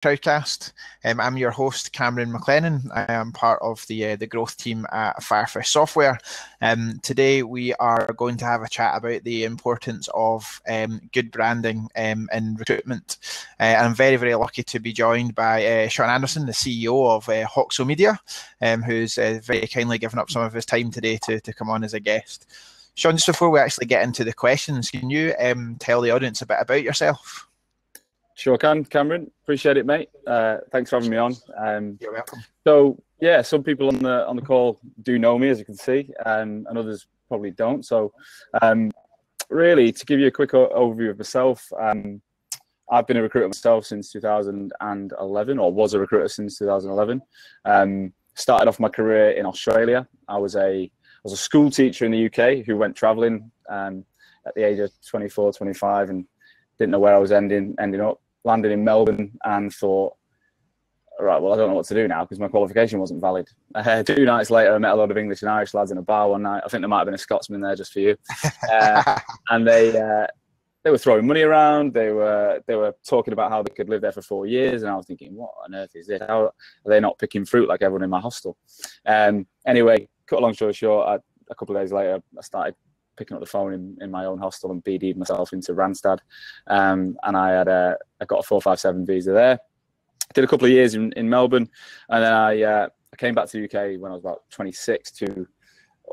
Crowdcast. Um, I'm your host, Cameron McLennan. I am part of the uh, the growth team at Firefish Software. Um, today we are going to have a chat about the importance of um, good branding um, in recruitment. Uh, I'm very very lucky to be joined by uh, Sean Anderson, the CEO of uh, Hoxo Media, um, who's uh, very kindly given up some of his time today to, to come on as a guest. Sean, just before we actually get into the questions, can you um, tell the audience a bit about yourself? Sure can, Cameron. Appreciate it, mate. Uh, thanks for having me on. Um, You're welcome. So yeah, some people on the on the call do know me, as you can see, um, and others probably don't. So um, really, to give you a quick overview of myself, um, I've been a recruiter myself since 2011, or was a recruiter since 2011. Um, started off my career in Australia. I was a I was a school teacher in the UK who went travelling um, at the age of 24, 25, and didn't know where I was ending ending up landed in Melbourne and thought, right, well, I don't know what to do now because my qualification wasn't valid. Uh, two nights later, I met a lot of English and Irish lads in a bar one night. I think there might have been a Scotsman there just for you. Uh, and they uh, they were throwing money around. They were they were talking about how they could live there for four years, and I was thinking, what on earth is this? How are they not picking fruit like everyone in my hostel? Um, anyway, cut a long story short, I, a couple of days later, I started picking up the phone in, in my own hostel and BD'd myself into Randstad. Um, and I had a, I got a 457 visa there. Did a couple of years in, in Melbourne. And then I, uh, I came back to the UK when I was about 26 to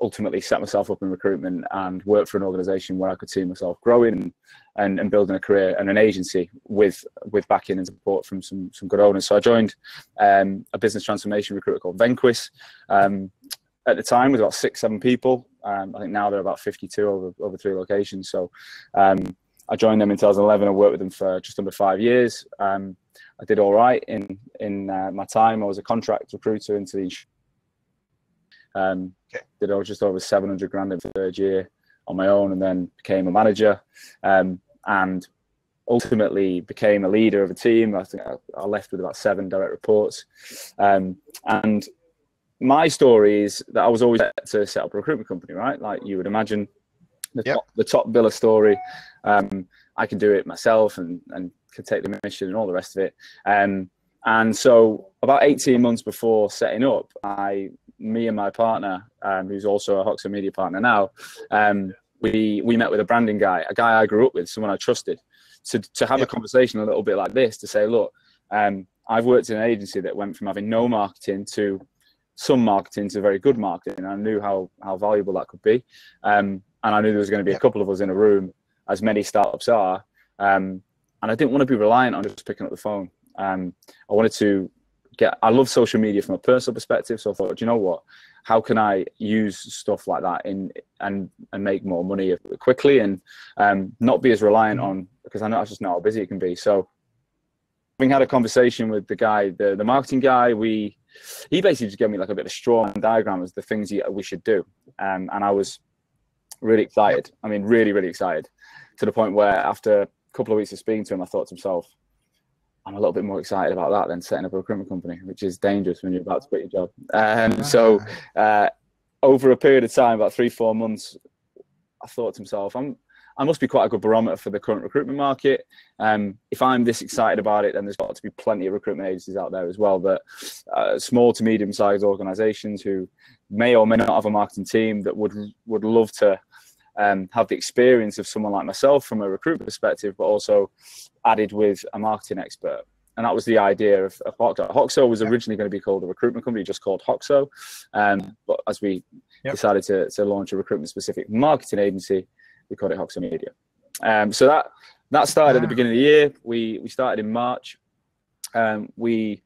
ultimately set myself up in recruitment and work for an organization where I could see myself growing and, and building a career and an agency with with backing and support from some some good owners. So I joined um, a business transformation recruiter called Venquis. Um, at the time, with about six, seven people. Um, I think now they're about 52 over, over three locations. So um, I joined them in 2011 and worked with them for just under five years. Um, I did all right in in uh, my time. I was a contract recruiter into the um, okay. did just over 700 grand in the third year on my own, and then became a manager, um, and ultimately became a leader of a team. I think I, I left with about seven direct reports, um, and my story is that I was always to set up a recruitment company, right? Like you would imagine, the yep. top the top biller story. Um, I can do it myself and and can take the mission and all the rest of it. Um, and so about 18 months before setting up, I, me and my partner, um, who's also a Hoxo media partner now, um, we we met with a branding guy, a guy I grew up with, someone I trusted, to to have yep. a conversation a little bit like this, to say, look, um, I've worked in an agency that went from having no marketing to some marketing to very good marketing. I knew how how valuable that could be, um, and I knew there was going to be a couple of us in a room, as many startups are, um, and I didn't want to be reliant on just picking up the phone. Um, I wanted to get. I love social media from a personal perspective, so I thought, you know what? How can I use stuff like that in and and make more money quickly and um, not be as reliant mm-hmm. on because I know I just know how busy it can be. So, having had a conversation with the guy, the the marketing guy, we he basically just gave me like a bit of a straw diagram as the things we should do, um, and I was really excited. I mean, really, really excited to the point where after a couple of weeks of speaking to him, I thought to myself, I'm a little bit more excited about that than setting up a recruitment company, which is dangerous when you're about to quit your job. Um, so, uh, over a period of time, about three, four months, I thought to myself, I'm I must be quite a good barometer for the current recruitment market. Um, if I'm this excited about it, then there's got to be plenty of recruitment agencies out there as well that uh, small to medium sized organizations who may or may not have a marketing team that would would love to um, have the experience of someone like myself from a recruitment perspective, but also added with a marketing expert. And that was the idea of, of Hoxo. Hoxo was originally going to be called a recruitment company, just called Hoxo. Um, but as we yep. decided to, to launch a recruitment specific marketing agency, we called it Hoxo Media. Um, so that that started at the beginning of the year. We we started in March. Um, we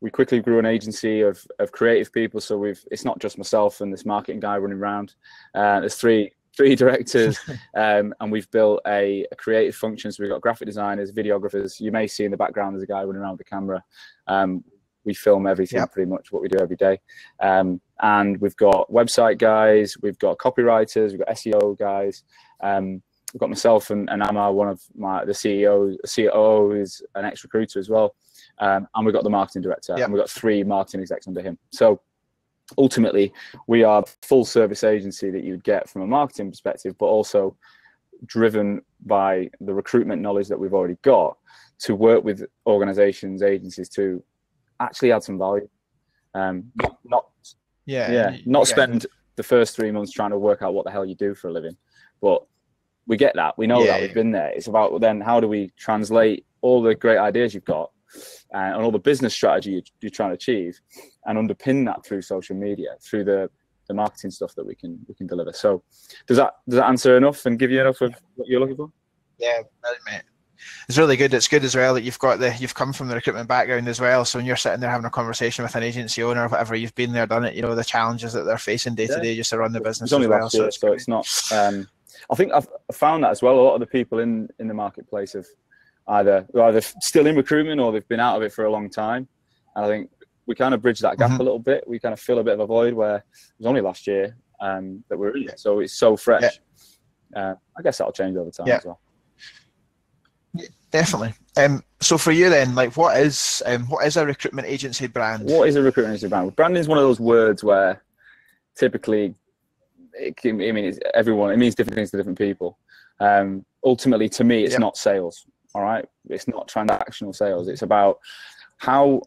we quickly grew an agency of of creative people. So we've it's not just myself and this marketing guy running around. Uh, there's three three directors, um, and we've built a, a, creative function. So we've got graphic designers, videographers. You may see in the background there's a guy running around with a camera. Um, we film everything yep. pretty much what we do every day. Um, and we've got website guys, we've got copywriters, we've got SEO guys. Um, we've got myself and, and Amar, one of my the CEO, COO, is an ex recruiter as well. Um, and we've got the marketing director, yep. and we've got three marketing execs under him. So ultimately, we are a full service agency that you'd get from a marketing perspective, but also driven by the recruitment knowledge that we've already got to work with organizations, agencies to actually add some value. Um, not yeah, yeah, not spend the first three months trying to work out what the hell you do for a living, but we get that. We know yeah, that we've been there. It's about then how do we translate all the great ideas you've got uh, and all the business strategy you're trying to achieve, and underpin that through social media, through the the marketing stuff that we can we can deliver. So, does that does that answer enough and give you enough of what you're looking for? Yeah, mate. It's really good. It's good as well that you've got the you've come from the recruitment background as well. So when you're sitting there having a conversation with an agency owner or whatever, you've been there, done it. You know the challenges that they're facing day to day just to run the business. It's only well, last year, so, it's, so it's not. Um, I think I've found that as well. A lot of the people in in the marketplace have either either still in recruitment or they've been out of it for a long time. And I think we kind of bridge that gap mm-hmm. a little bit. We kind of fill a bit of a void where it was only last year um, that we are in it, so it's so fresh. Yeah. Uh, I guess that'll change over time yeah. as well. Yeah, definitely. Um, so for you then, like, what is um, what is a recruitment agency brand? What is a recruitment agency brand? Branding is one of those words where typically, it can, I mean, it's everyone. It means different things to different people. Um, ultimately, to me, it's yep. not sales. All right, it's not transactional sales. It's about how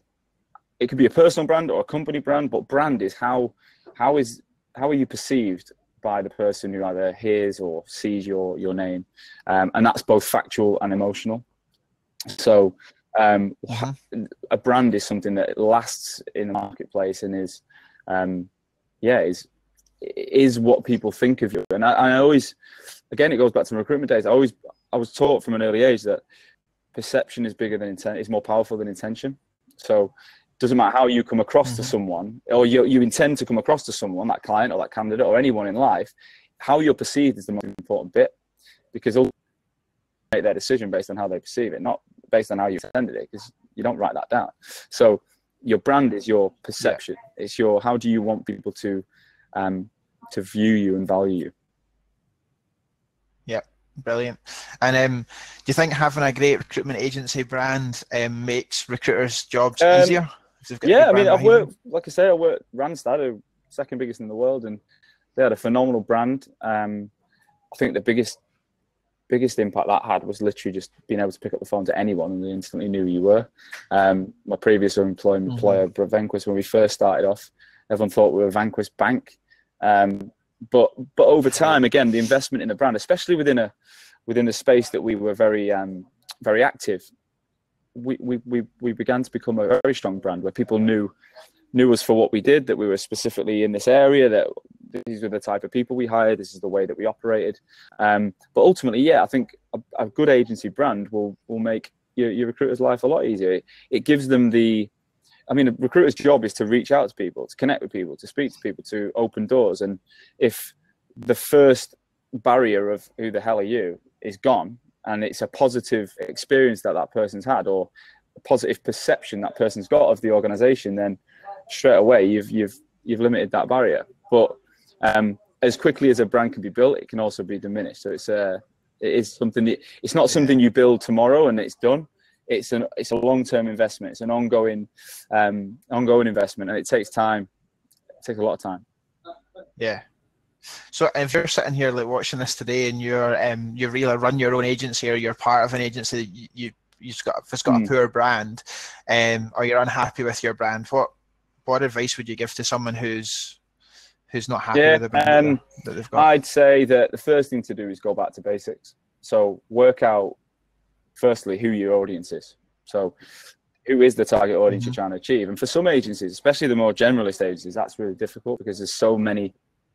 it could be a personal brand or a company brand, but brand is how how is how are you perceived by the person who either hears or sees your your name, um, and that's both factual and emotional. So, um, mm-hmm. a brand is something that lasts in the marketplace and is, um, yeah, is is what people think of you. And I, I always, again, it goes back to recruitment days. I always I was taught from an early age that perception is bigger than intent, is more powerful than intention. So it doesn't matter how you come across mm-hmm. to someone or you, you intend to come across to someone, that client or that candidate or anyone in life, how you're perceived is the most important bit because they'll make their decision based on how they perceive it, not based on how you intended it because you don't write that down. So your brand is your perception. Yeah. It's your, how do you want people to, um, to view you and value you? Yeah. Brilliant. And um, do you think having a great recruitment agency brand um, makes recruiters' jobs um, easier? Yeah, I mean, I've worked, like I say, I worked Randstad, second biggest in the world, and they had a phenomenal brand. Um, I think the biggest biggest impact that had was literally just being able to pick up the phone to anyone and they instantly knew who you were. Um, my previous employer, employer mm-hmm. Venquis, when we first started off, everyone thought we were Vanquis Bank. Um, but but over time, again, the investment in the brand, especially within a within the space that we were very um, very active, we, we we we began to become a very strong brand where people knew knew us for what we did, that we were specifically in this area, that these were the type of people we hired, this is the way that we operated. Um, but ultimately, yeah, I think a, a, good agency brand will will make your, your recruiter's life a lot easier. It, it gives them the I mean, a recruiter's job is to reach out to people, to connect with people, to speak to people, to open doors. And if the first barrier of who the hell are you is gone, and it's a positive experience that that person's had, or a positive perception that person's got of the organization, then straight away you've you've you've limited that barrier. But um, as quickly as a brand can be built, it can also be diminished. So it's a uh, it is something that it's not something you build tomorrow and it's done it's an it's a long term investment. It's an ongoing um, ongoing investment, and it takes time. It takes a lot of time. Yeah. So if you're sitting here like watching this today, and you're um, you really run your own agency, or you're part of an agency, you, you you've got if it's got mm. a poor brand, um, or you're unhappy with your brand, what what advice would you give to someone who's who's not happy yeah, with the brand um, that they've got? I'd say that the first thing to do is go back to basics. So work out firstly who your audience is. So who is the target audience mm-hmm. you're trying to achieve? And for some agencies, especially the more generalist agencies, that's really difficult because there's so many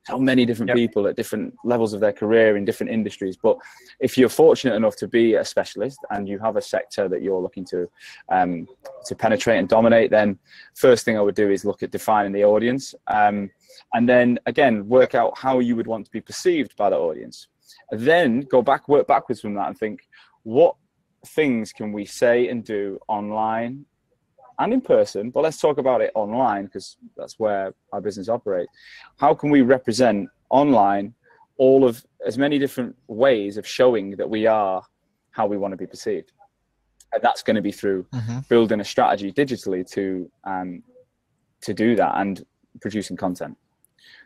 so many different yep. people at different levels of their career in different industries. But if you're fortunate enough to be a specialist and you have a sector that you're looking to um, to penetrate and dominate, then first thing I would do is look at defining the audience, um, and then again work out how you would want to be perceived by the audience. then go back, work backwards from that, and think what things can we say and do online and in person? But let's talk about it online because that's where our business operates. How can we represent online all of as many different ways of showing that we are how we want to be perceived? And that's going to be through mm-hmm. building a strategy digitally to um, to do that and producing content.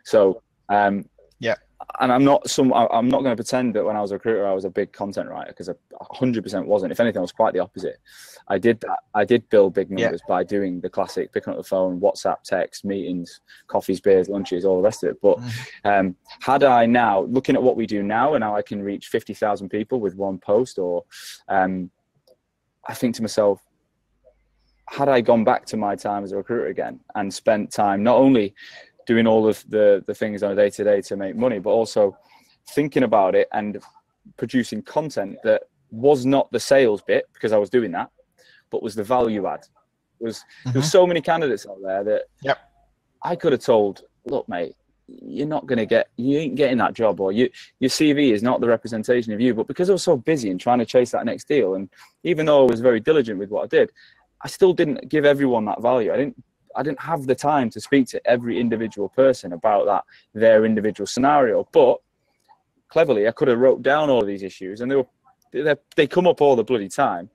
So um, yeah, and I'm not some. I'm not going to pretend that when I was a recruiter, I was a big content writer because I 100% wasn't. If anything, I was quite the opposite. I did that. I did build big numbers yeah. by doing the classic picking up the phone, WhatsApp, text, meetings, coffees, beers, lunches, all the rest of it. But mm-hmm. um, had I now looking at what we do now, and how I can reach 50,000 people with one post, or um, I think to myself, had I gone back to my time as a recruiter again and spent time not only doing all of the the things on a day to day to make money, but also thinking about it and producing content that was not the sales bit because I was doing that, but was the value add. Was mm-hmm. there were so many candidates out there that yep. I could have told, look, mate, you're not going to get, you ain't getting that job, or you, your CV is not the representation of you. But because I was so busy and trying to chase that next deal, and even though I was very diligent with what I did, I still didn't give everyone that value. I didn't I didn't have the time to speak to every individual person about that their individual scenario. But cleverly, I could have wrote down all of these issues, and they were they, they come up all the bloody time.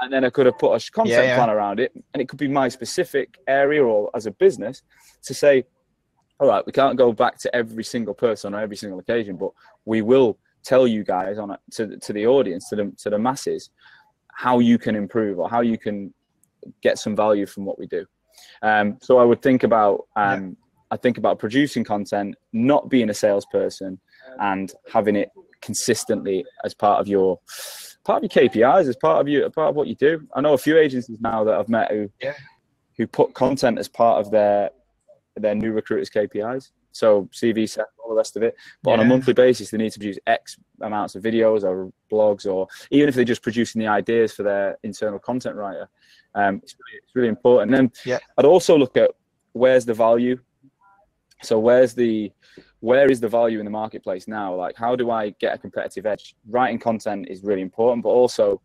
And then I could have put a content yeah, yeah. plan around it, and it could be my specific area or as a business to say, all right, we can't go back to every single person on every single occasion, but we will tell you guys on it to to the audience, to the to the masses, how you can improve or how you can get some value from what we do. Um, so I would think about um, yeah. I think about producing content, not being a salesperson, and having it consistently as part of your part of your KPIs, as part of you, part of what you do. I know a few agencies now that I've met who yeah. who put content as part of their their new recruiters KPIs. So CV set, all the rest of it. But yeah. on a monthly basis, they need to produce X amounts of videos or blogs, or even if they're just producing the ideas for their internal content writer, um, it's, really, it's really important. And then yeah. I'd also look at where's the value. So where's the where is the value in the marketplace now? Like how do I get a competitive edge? Writing content is really important, but also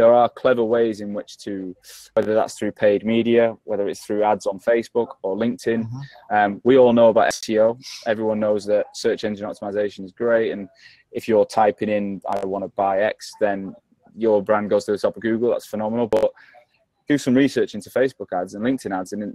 there are clever ways in which to, whether that's through paid media, whether it's through ads on Facebook or LinkedIn. Mm-hmm. Um, we all know about SEO. Everyone knows that search engine optimization is great. And if you're typing in, I want to buy X, then your brand goes to the top of Google. That's phenomenal. But do some research into Facebook ads and LinkedIn ads, and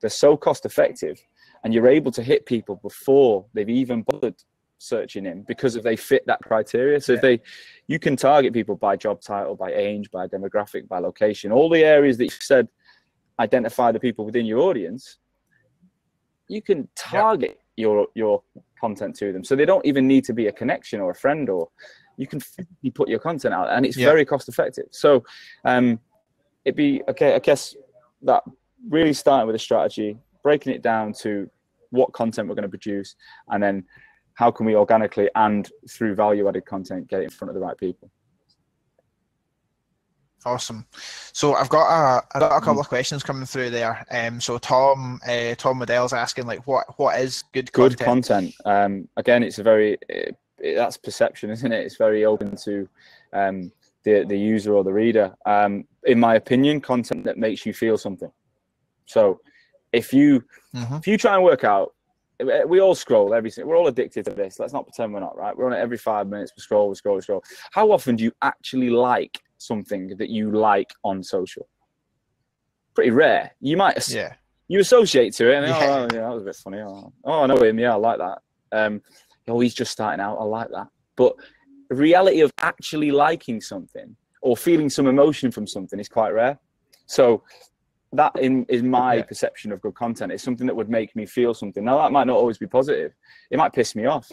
they're so cost effective, and you're able to hit people before they've even bothered searching in because if they fit that criteria. So yeah. if they, you can target people by job title, by age, by demographic, by location, all the areas that you said identify the people within your audience. You can target yeah. your your content to them, so they don't even need to be a connection or a friend, or you can put your content out, and it's yeah. very cost effective. So. Um, it'd be okay. I guess that really starting with a strategy, breaking it down to what content we're going to produce, and then how can we organically and through value-added content get it in front of the right people. Awesome. So I've got a, I've got a couple of questions coming through there. Um, so Tom, uh, Tom Waddell's asking like, what what is good content? Good content. Um, again, it's a very it, it, that's perception, isn't it? It's very open to um, the, the user or the reader. Um, in my opinion, content that makes you feel something. So if you mm-hmm. if you try and work out, we all scroll every we're all addicted to this. Let's not pretend we're not, right? We're on it every five minutes. We scroll, we scroll, we scroll. How often do you actually like something that you like on social? Pretty rare. You might yeah. You associate to it, and yeah. oh, yeah, that was a bit funny. Oh, oh I know him. Yeah, I like that. Um, oh, he's just starting out. I like that. But reality of actually liking something or feeling some emotion from something is quite rare. So that in, is my yeah. perception of good content. It's something that would make me feel something. Now that might not always be positive. It might piss me off.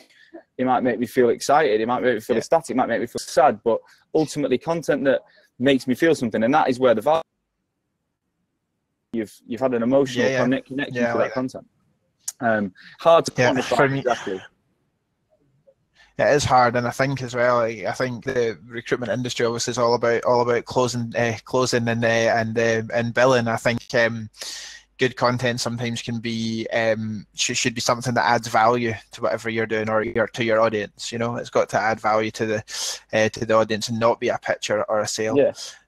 It might make me feel excited. It might make me feel yeah. ecstatic. It might make me feel sad. But ultimately, content that makes me feel something, and that is where the value. You've you've had an emotional yeah, connect, connection to that, that content. Um, hard to quantify exactly it is hard, and I think as well. I, think the recruitment industry obviously is all about all about closing, uh, closing and uh, and uh, and billing. I think um, good content sometimes can be um, should, should be something that adds value to whatever you're doing or your to your audience. You know, it's got to add value to the to the audience and not be a picture or a sale.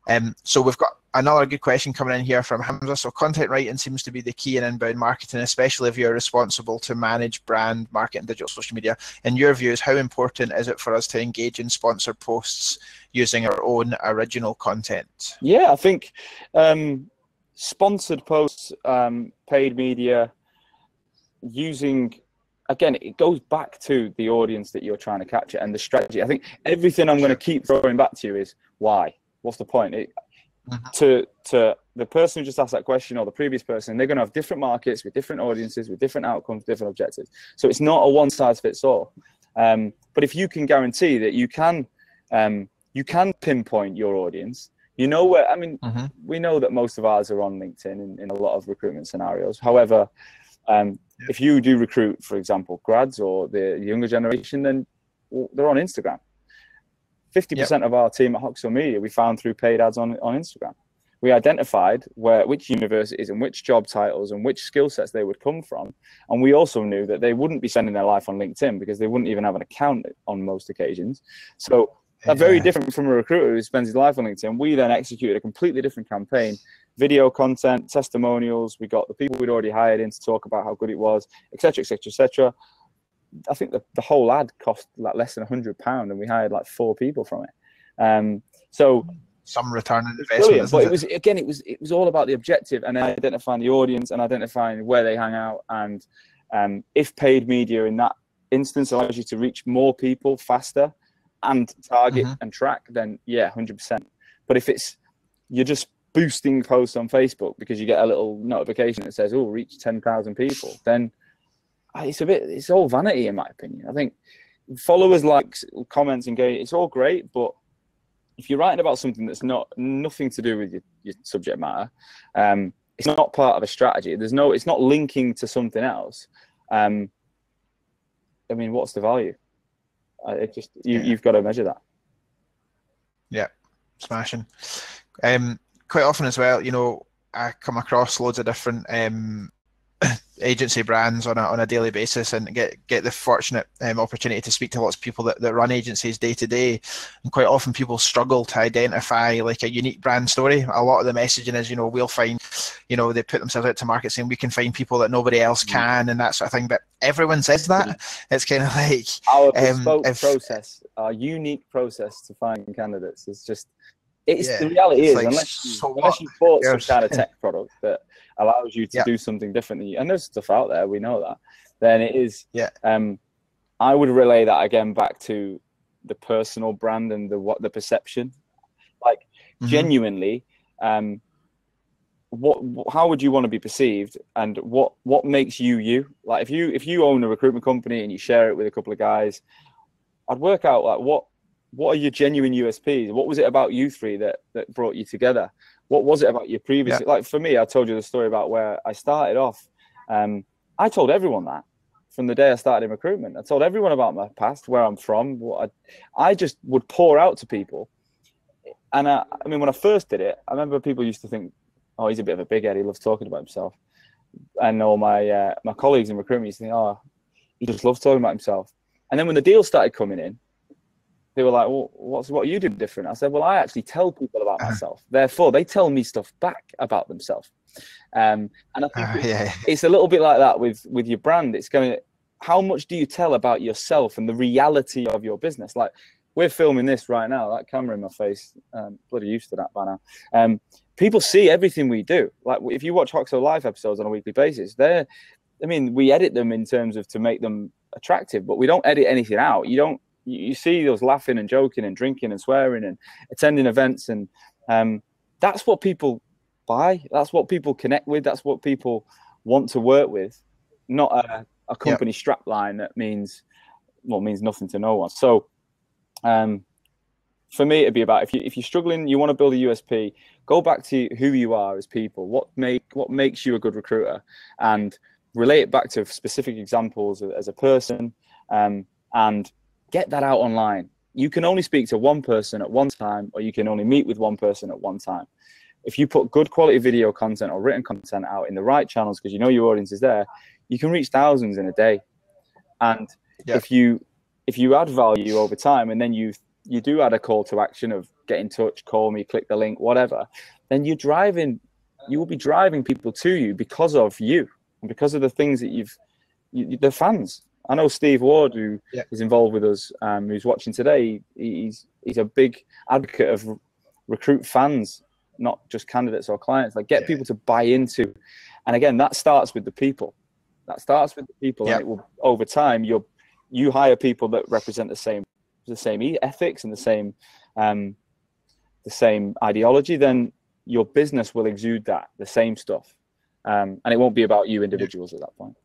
Um, so we've got another good question coming in here from Hamza. So content writing seems to be the key in inbound marketing, especially if you're responsible to manage brand, market, and digital social media. In your views, how important is it for us to engage in sponsored posts using our own original content? Yeah, I think um, sponsored posts, um, paid media, using again, it goes back to the audience that you're trying to capture and the strategy. I think everything I'm going to keep throwing back to you is why. What's the point? It, mm-hmm. to to the person who just asked that question or the previous person, they're going to have different markets with different audiences, with different outcomes, different objectives. So it's not a one size fits all. Um, but if you can guarantee that you can um, you can pinpoint your audience, you know where. I mean, mm-hmm. we know that most of ours are on LinkedIn in, in a lot of recruitment scenarios. However, um, yeah. if you do recruit, for example, grads or the younger generation, then they're on Instagram. 50% yep. of our team at Hoxo Media we found through paid ads on, on Instagram. We identified where which universities and which job titles and which skill sets they would come from. And we also knew that they wouldn't be spending their life on LinkedIn because they wouldn't even have an account on most occasions. So yeah. very different from a recruiter who spends his life on LinkedIn. We then executed a completely different campaign, video content, testimonials. We got the people we'd already hired in to talk about how good it was, etc., etc., etc. I think the, the whole ad cost like less than a hundred pound, and we hired like four people from it. Um, so some return on investment. But it, it was again, it was it was all about the objective and identifying the audience and identifying where they hang out and um, if paid media in that instance allows you to reach more people faster and target mm-hmm. and track, then yeah, hundred percent. But if it's you're just boosting posts on Facebook because you get a little notification that says, "Oh, reach ten thousand people," then it's a bit it's all vanity in my opinion. I think followers, likes, comments, engage. It's all great, but if you're writing about something that's not nothing to do with your, your subject matter, um, it's not part of a strategy. There's no, it's not linking to something else. Um, I mean, what's the value? Uh, it just you, yeah. you've got to measure that. Yeah, smashing. Um, quite often as well, you know, I come across loads of different um, agency brands on a, on a daily basis and get get the fortunate um, opportunity to speak to lots of people that, that run agencies day to day and quite often people struggle to identify like a unique brand story a lot of the messaging is you know we'll find you know they put themselves out to market saying we can find people that nobody else mm. can and that sort of thing but everyone says that mm. it's kind of like our um, bespoke um, if, process our unique process to find candidates is just it's yeah, the reality is like unless you, so unless you bought some kind of tech product that allows you to yeah. do something differently, and there's stuff out there, we know that, then it is. Yeah. Um, I would relay that again back to the personal brand and the what the perception, like mm-hmm. genuinely. Um, what how would you want to be perceived and what what makes you you like if you if you own a recruitment company and you share it with a couple of guys i'd work out like what what are your genuine usps what was it about you three that that brought you together what was it about your previous? Yeah. Like for me, I told you the story about where I started off. Um, I told everyone that from the day I started in recruitment. I told everyone about my past, where I'm from. What I, I just would pour out to people. And I, I mean, when I first did it, I remember people used to think, "Oh, he's a bit of a big head. He loves talking about himself." And all my uh, my colleagues in recruitment used to think, "Oh, he just loves talking about himself." And then when the deals started coming in, they were like, well, what's what you do different? I said, well, I actually tell people about uh-huh. myself. Therefore, they tell me stuff back about themselves. Um, and I think uh, yeah. it's a little bit like that with with your brand. It's going, how much do you tell about yourself and the reality of your business? Like we're filming this right now. That camera in my face, um, bloody used to that by now. Um, people see everything we do. Like if you watch Hoxo live episodes on a weekly basis, they're, I mean, we edit them in terms of to make them attractive, but we don't edit anything out. You don't you, see those laughing and joking and drinking and swearing and attending events and um, that's what people buy. That's what people connect with. That's what people want to work with. Not a, a company yep. strap line that means well means nothing to no one. So um, for me it'd be about if you if you're struggling you want to build a usp go back to who you are as people. What make what makes you a good recruiter? And relate it back to specific examples as a person um, and get that out online. You can only speak to one person at one time, or you can only meet with one person at one time. If you put good quality video content or written content out in the right channels, because you know your audience is there, you can reach thousands in a day. And yeah. if you if you add value over time, and then you you do add a call to action of get in touch, call me, click the link, whatever, then you're driving. You will be driving people to you because of you and because of the things that you've. You, the fans I know Steve Ward, who yeah. is involved with us, um, who's watching today. He's he's a big advocate of recruit fans, not just candidates or clients. Like get yeah. people to buy into, and again, that starts with the people. That starts with the people, Yep. and it will over time. You you hire people that represent the same the same ethics and the same um, the same ideology. Then your business will exude that the same stuff, um, and it won't be about you individuals at that point.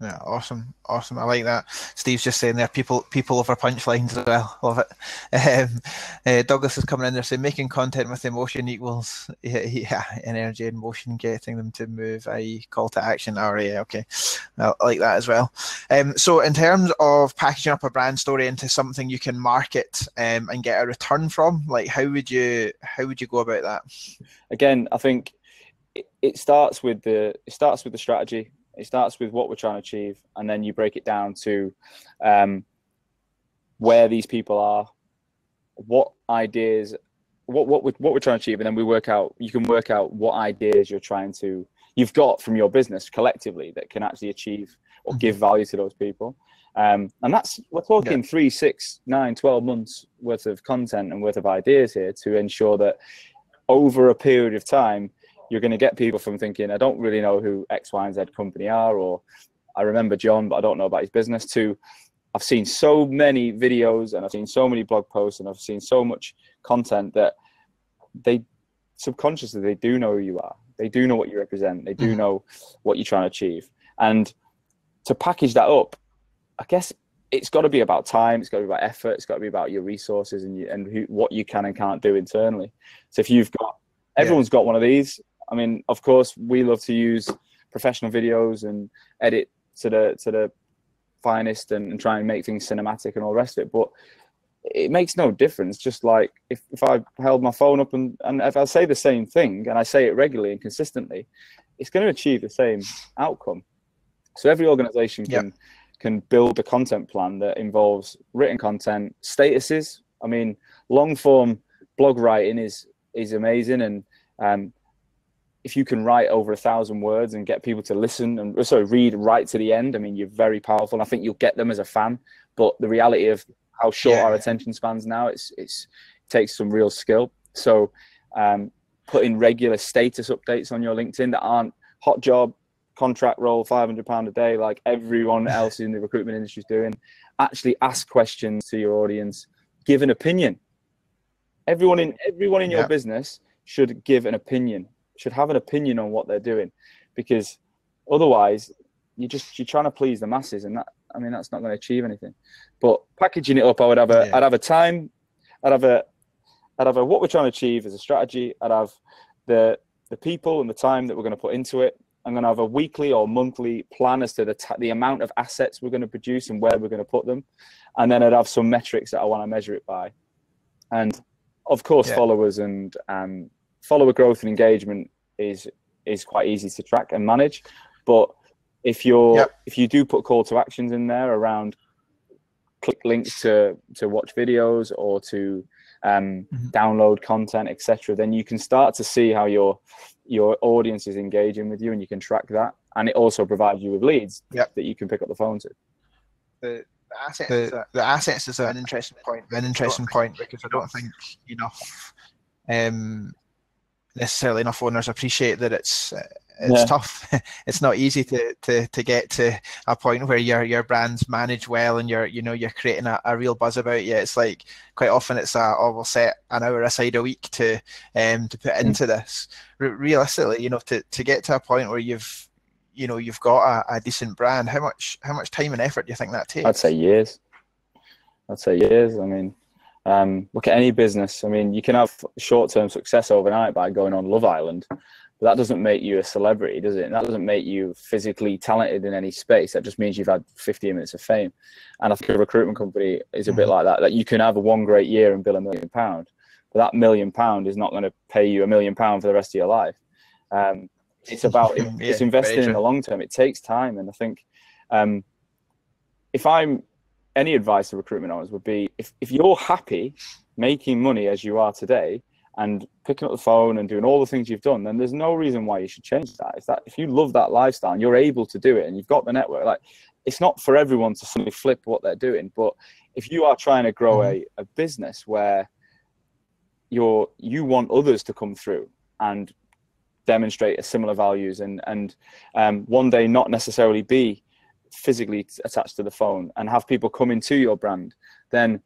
Yeah, awesome, awesome. I like that. Steve's just saying there, people, people over punchlines as well. Love it. Um, uh, Douglas is coming in there saying making content with emotion equals yeah, yeah, energy and motion, getting them to move. I.e., call to action. Or yeah, okay, I like that as well. Um, so in terms of packaging up a brand story into something you can market um, and get a return from, like how would you how would you go about that? again, I think it, it starts with the it starts with the strategy. It starts with what we're trying to achieve, and then you break it down to um, where these people are, what ideas, what what we, what we're trying to achieve, and then we work out. You can work out what ideas you're trying to you've got from your business collectively that can actually achieve or give value to those people. Um, and that's we're talking three, six, nine, 12 months worth of content and worth of ideas here to ensure that over a period of time, you're going to get people from thinking, I don't really know who X, Y, and Z company are, or I remember John, but I don't know about his business, to I've seen so many videos and I've seen so many blog posts and I've seen so much content that they subconsciously they do know who you are. They do know what you represent. They do Mhm. know what you're trying to achieve. And to package that up, I guess it's got to be about time. It's got to be about effort. It's got to be about your resources and you, and who, what you can and can't do internally. So if you've got, Yeah. everyone's got one of these. I mean, of course, we love to use professional videos and edit to the to the finest and, and try and make things cinematic and all the rest of it. But it makes no difference. Just like if, if I held my phone up and, and if I say the same thing and I say it regularly and consistently, it's going to achieve the same outcome. So every organization can can build a content plan that involves written content, statuses. I mean, long form blog writing is is amazing, and um, if you can write over a thousand words and get people to listen and sorry read right to the end, I mean, you're very powerful. And I think you'll get them as a fan. But the reality of how short Yeah. our attention spans now, it's it's it takes some real skill. So um, putting regular status updates on your LinkedIn that aren't hot job, contract role, five hundred pound a day, like everyone else in the recruitment industry is doing. Actually, ask questions to your audience. Give an opinion. Everyone in everyone in your Yeah. business should give an opinion. Should have an opinion on what they're doing, because otherwise, you're just you're trying to please the masses, and that I mean that's not going to achieve anything. But packaging it up, I would have a Yeah. would have a time, I'd have a I'd have a what we're trying to achieve as a strategy. I'd have the the people and the time that we're going to put into it. I'm going to have a weekly or monthly plan as to the t- the amount of assets we're going to produce and where we're going to put them, and then I'd have some metrics that I want to measure it by, and of course Yeah. followers and um, follower growth and engagement is is quite easy to track and manage, but if you're Yep. if you do put call to actions in there around click links to to watch videos or to um, Mhm. download content, etc., then you can start to see how your your audience is engaging with you, and you can track that. And it also provides you with leads Yep. that you can pick up the phone to. the, the assets the, the assets is an interesting point an interesting point because I don't think enough um necessarily enough owners appreciate that it's uh, it's Yeah. tough it's not easy to, to to get to a point where your your brand's manage well and you're you know you're creating a, a real buzz about you it's like quite often it's a oh we'll set an hour aside a week to um to put Mm. into this Re- realistically you know to to get to a point where you've you know you've got a, a decent brand how much how much time and effort do you think that takes I'd say years. I'd say years. I mean, um, look at any business. I mean, you can have short-term success overnight by going on Love Island, but that doesn't make you a celebrity, does it? And That doesn't make you physically talented in any space. That just means you've had 15 minutes of fame. And I think a recruitment company is a bit Mhm. like that. That you can have a one great year and bill a million pound, but that million pound is not going to pay you a million pound for the rest of your life. Um, it's about Yeah, it's investing in the long term. It takes time, and I think um, if I'm any advice to recruitment owners would be if, if you're happy making money as you are today and picking up the phone and doing all the things you've done, then there's no reason why you should change that. If that if you love that lifestyle and you're able to do it and you've got the network, like it's not for everyone to suddenly flip what they're doing. But if you are trying to grow a, a business where you're you want others to come through and demonstrate a similar values and and um, one day not necessarily be physically attached to the phone and have people come into your brand, then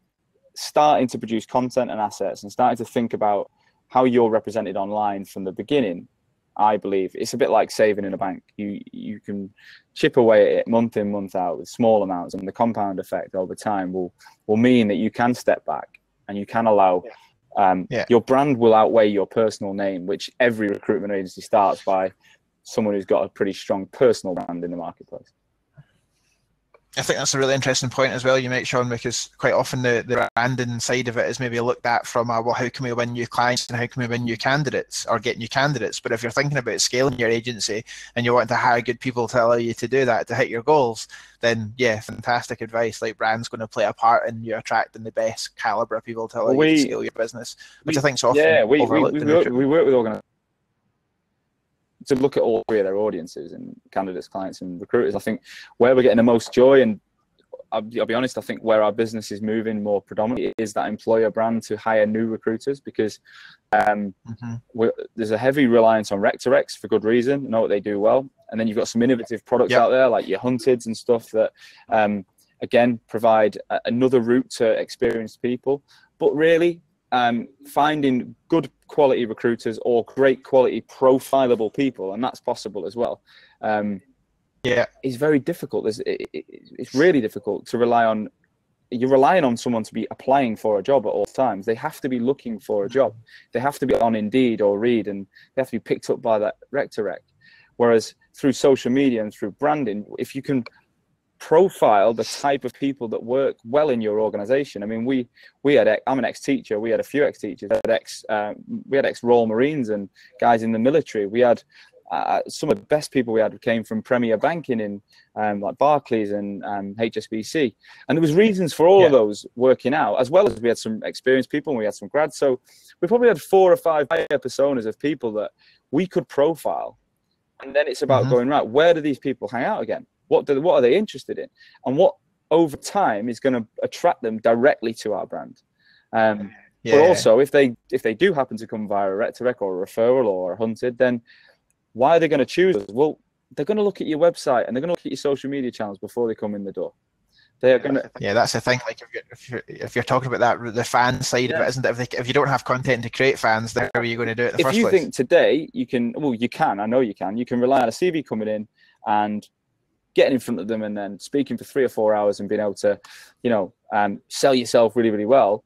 starting to produce content and assets and starting to think about how you're represented online from the beginning I believe it's a bit like saving in a bank. You you can chip away at it month in month out with small amounts, and the compound effect over time will will mean that you can step back and you can allow um, yeah. your brand will outweigh your personal name, which every recruitment agency starts by someone who's got a pretty strong personal brand in the marketplace. I think that's a really interesting point as well you make, Sean, because quite often the, the branding side of it is maybe looked at from, a, well, how can we win new clients and how can we win new candidates or get new candidates? But if you're thinking about scaling your agency and you want to hire good people to allow you to do that, to hit your goals, then yeah, fantastic advice. Like brand's going to play a part in you attracting the best caliber of people to allow we, you to scale your business, which we, I think is often yeah, we, we, we, work, we work with organizations to look at all three of their audiences and candidates, clients, and recruiters. I think where we're getting the most joy and I'll, I'll, be honest, I think where our business is moving more predominantly is that employer brand to hire new recruiters because um, mm-hmm. there's a heavy reliance on Rec2Recs for good reason. know what they do well, and then you've got some innovative products yep. out there like your Hunteds and stuff that um, again provide a, another route to experienced people. But really, um, finding good quality recruiters or great quality profilable people, and that's possible as well. Um, yeah, it's very difficult. It's, it, it's really difficult to rely on. You're relying on someone to be applying for a job at all times. They have to be looking for a job. They have to be on Indeed or Reed, and they have to be picked up by that Rec2Rec. Whereas through social media and through branding, if you can profile the type of people that work well in your organization. I mean, we we had I'm an ex-teacher. We had a few ex-teachers. We had ex uh, we had ex-Royal Marines and guys in the military. We had uh, some of the best people we had came from Premier Banking in um, like Barclays and um, HSBC, and there was reasons for all yeah. of those working out, as well as we had some experienced people and we had some grads. So we probably had four or five personas of people that we could profile, and then it's about mm-hmm. going right. Where do these people hang out again? What do what are they interested in, and what over time is going to attract them directly to our brand. Um, yeah. But also, if they if they do happen to come via a Rec2Rec or a referral or a hunted, then why are they going to choose us? Well, they're going to look at your website and they're going to look at your social media channels before they come in the door. They are going to. Yeah, that's the thing. Like if you're if you're, if you're talking about that, the fan side yeah. of it, isn't it? If, they, if you don't have content to create fans, then how are you going to do it? if you place? think today you can, well, you can. I know you can. You can rely on a CV coming in and getting in front of them and then speaking for three or four hours and being able to, you know, um, sell yourself really, really well,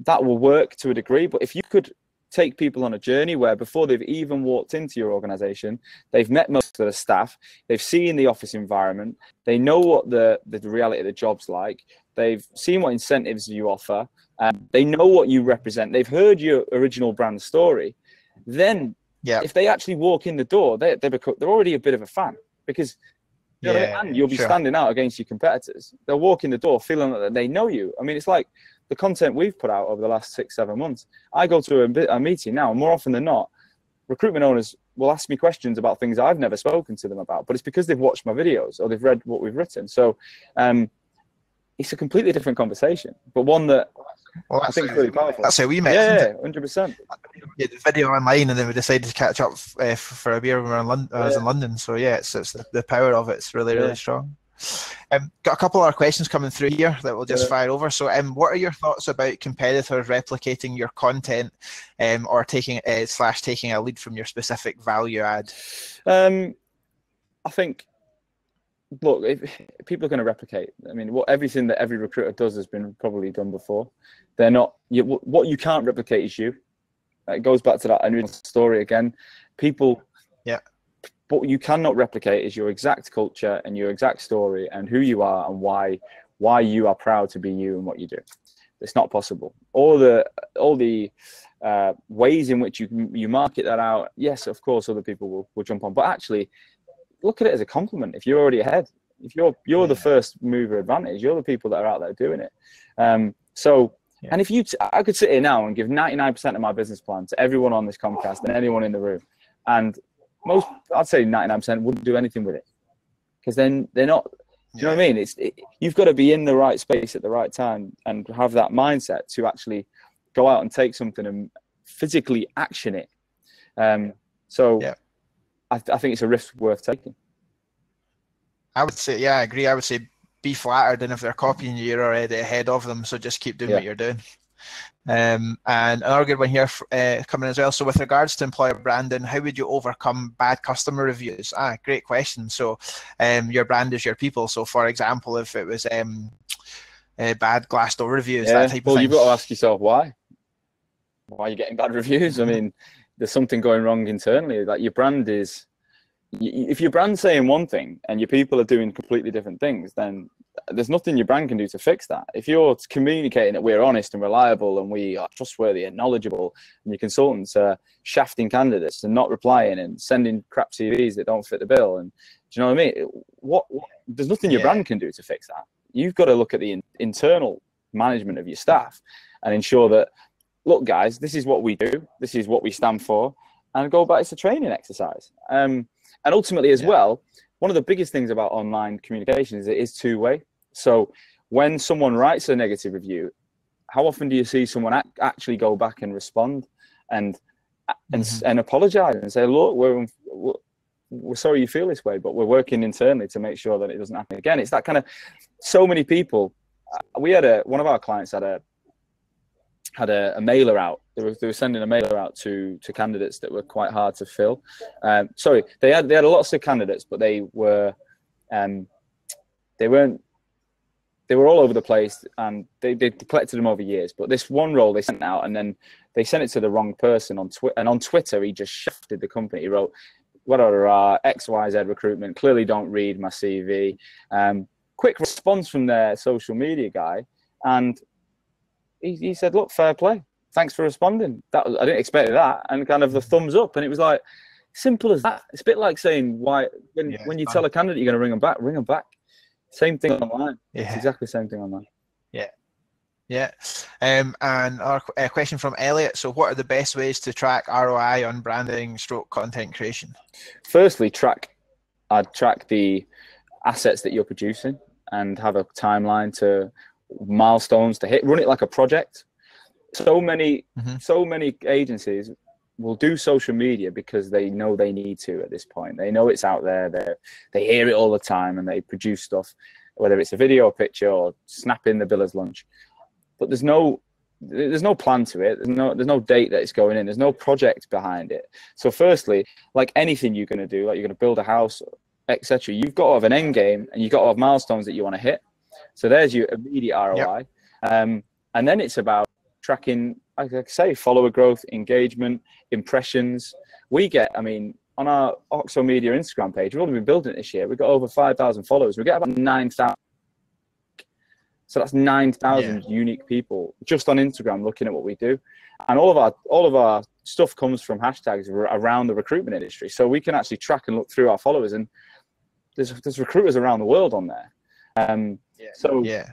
that will work to a degree. But if you could take people on a journey where before they've even walked into your organization, they've met most of the staff, they've seen the office environment, they know what the, the reality of the job's like, they've seen what incentives you offer, um, they know what you represent, they've heard your original brand story, then yeah. if they actually walk in the door, they, they become, they're already a bit of a fan because you know yeah, I mean? And you'll be sure. standing out against your competitors. They'll walk in the door feeling that they know you. I mean, it's like the content we've put out over the last six, seven months. I go to a, a meeting now, and more often than not, recruitment owners will ask me questions about things I've never spoken to them about, but it's because they've watched my videos or they've read what we've written. So um, it's a completely different conversation, but one that well, I think really powerful. That's how we met. Yeah, hundred percent. Yeah, the video online, and then we decided to catch up uh, for a beer when we were in London. I was in London, so yeah, it's, it's the, the power of it's really really yeah. strong. Um, got a couple of our questions coming through here that we'll just yeah. fire over. So, um, what are your thoughts about competitors replicating your content, um, or taking uh, slash taking a lead from your specific value add? Um, I think look, if, people are going to replicate. I mean, what everything that every recruiter does has been probably done before. They're not. You, what you can't replicate is you. It goes back to that original story again. People. Yeah. What you cannot replicate is your exact culture and your exact story and who you are and why why you are proud to be you and what you do. It's not possible. All the all the uh, ways in which you you market that out. Yes, of course, other people will, will jump on, but actually look at it as a compliment. If you're already ahead, if you're you're yeah. the first mover advantage, you're the people that are out there doing it. Um, so, yeah. and if you, t- I could sit here now and give 99% of my business plan to everyone on this Crowdcast and anyone in the room, and most, I'd say 99% wouldn't do anything with it because then they're not. Do you know what I mean? It's it, you've got to be in the right space at the right time and have that mindset to actually go out and take something and physically action it. Um, so yeah I, I think it's a risk worth taking. I would say, yeah, I agree. I would say be flattered, and if they're copying you, you're already ahead of them. So just keep doing yeah. what you're doing. Um, and another good one here uh, coming as well. So, with regards to employer branding, how would you overcome bad customer reviews? Ah, great question. So, um, your brand is your people. So, for example, if it was um, uh, bad Glassdoor reviews, yeah. that type well, of thing. you've got to ask yourself why. Why are you getting bad reviews? I mean, there's something going wrong internally. Like your brand is, if your brand's saying one thing and your people are doing completely different things, then there's nothing your brand can do to fix that. If you're communicating that we're honest and reliable and we are trustworthy and knowledgeable, and your consultants are shafting candidates and not replying and sending crap CVs that don't fit the bill, and do you know what I mean? What, what there's nothing your yeah. brand can do to fix that. You've got to look at the in, internal management of your staff and ensure that, look, guys, this is what we do, this is what we stand for, and go back to training exercise. Um, and ultimately, as yeah. well, one of the biggest things about online communication is it is two way. So when someone writes a negative review, how often do you see someone actually go back and respond and and mm-hmm. and apologize and say, look, we're we're sorry you feel this way, but we're working internally to make sure that it doesn't happen again. It's that kind of so many people. Uh, we had a one of our clients had a had a, a, mailer out. They were, they were sending a mailer out to to candidates that were quite hard to fill. Um, sorry, they had they had lots of candidates, but they were um, they weren't they were all over the place and they, they collected them over years. But this one role they sent out and then they sent it to the wrong person on Twitter. And on Twitter, he just shafted the company. He wrote, what are our XYZ recruitment? Clearly don't read my CV. Um, quick response from their social media guy. And he, he said, look, fair play. Thanks for responding. That was, I didn't expect that. And kind of the thumbs up. And it was like, simple as that. It's a bit like saying, why, when, yeah, when you tell a candidate you're going to ring them back, ring them back. Same thing online. Yeah. It's exactly the same thing online. Yeah. Yeah. Um, and our uh, question from Elliot. So, what are the best ways to track ROI on branding stroke content creation? Firstly, track, I'd track the assets that you're producing and have a timeline to milestones to hit. Run it like a project. So many, mm-hmm. so many agencies will do social media because they know they need to at this point. They know it's out there. They they hear it all the time and they produce stuff, whether it's a video, or picture, or snapping the biller's lunch. But there's no there's no plan to it. There's no there's no date that it's going in. There's no project behind it. So firstly, like anything you're going to do, like you're going to build a house, etc. You've got to have an end game and you've got to have milestones that you want to hit. So there's your immediate ROI. Yep. Um, and then it's about tracking like I say, follower growth, engagement, impressions. We get, I mean, on our Hoxo Media Instagram page, we've only been building it this year. We've got over 5,000 followers. We get about 9,000. So that's 9,000 yeah. unique people just on Instagram looking at what we do. And all of our all of our stuff comes from hashtags around the recruitment industry. So we can actually track and look through our followers and there's there's recruiters around the world on there. Um, yeah. so yeah.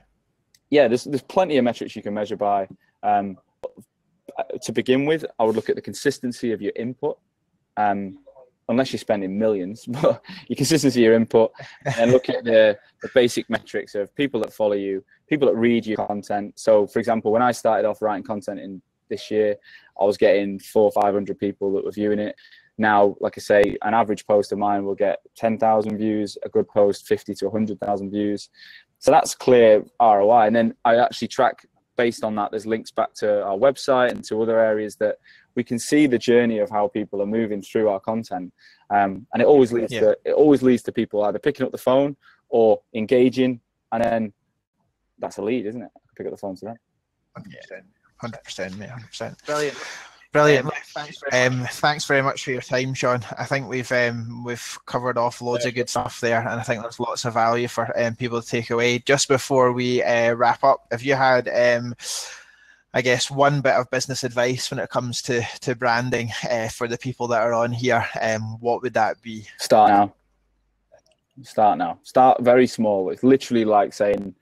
Yeah, there's there's plenty of metrics you can measure by. Um, to begin with, I would look at the consistency of your input. Um, unless you're spending millions, but your consistency of your input, and look at the, the basic metrics of people that follow you, people that read your content. So, for example, when I started off writing content in this year, I was getting four or five hundred people that were viewing it. Now, like I say, an average post of mine will get ten thousand views, a good post fifty to hundred thousand views. So that's clear ROI. And then I actually track based on that, there's links back to our website and to other areas that we can see the journey of how people are moving through our content. Um, and it always leads yeah. to it always leads to people either picking up the phone or engaging, and then that's a lead, isn't it? Pick up the phone to them. Hundred percent, hundred percent, mate, hundred percent. Brilliant. Brilliant. Um, thanks, very um, thanks very much for your time, Sean. I think we've um, we've covered off loads of good stuff there, and I think there's lots of value for um, people to take away. Just before we uh, wrap up, if you had, um, I guess, one bit of business advice when it comes to to branding uh, for the people that are on here, um, what would that be? Start now. Start now. Start very small. It's literally like saying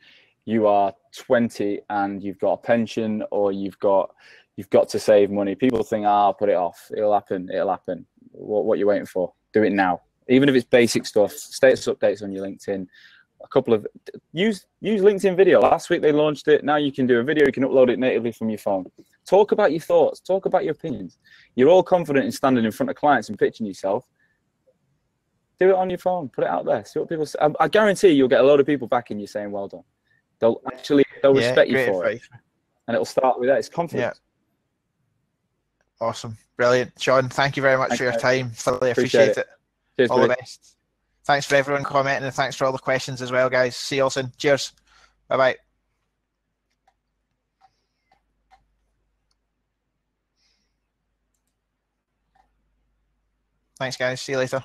you are 20 and you've got a pension or you've got you've got to save money. People think, ah, I'll put it off. It'll happen. It'll happen. What, what are you waiting for? Do it now. Even if it's basic stuff, status updates on your LinkedIn. A couple of use use LinkedIn video. Last week they launched it. Now you can do a video. You can upload it natively from your phone. Talk about your thoughts. Talk about your opinions. You're all confident in standing in front of clients and pitching yourself. Do it on your phone. Put it out there. See what people say. I, I guarantee you'll get a lot of people backing you saying well done. They'll actually they'll Yeah, respect you for it, and it'll start with that. It's confidence. Awesome. Brilliant. Sean, thank you very much for your time. Thoroughly Appreciate appreciate, it. it. Cheers, All buddy. the best. Thanks for everyone commenting and thanks for all the questions as well, guys. See you all soon. Cheers. Bye bye. Thanks, guys. See you later.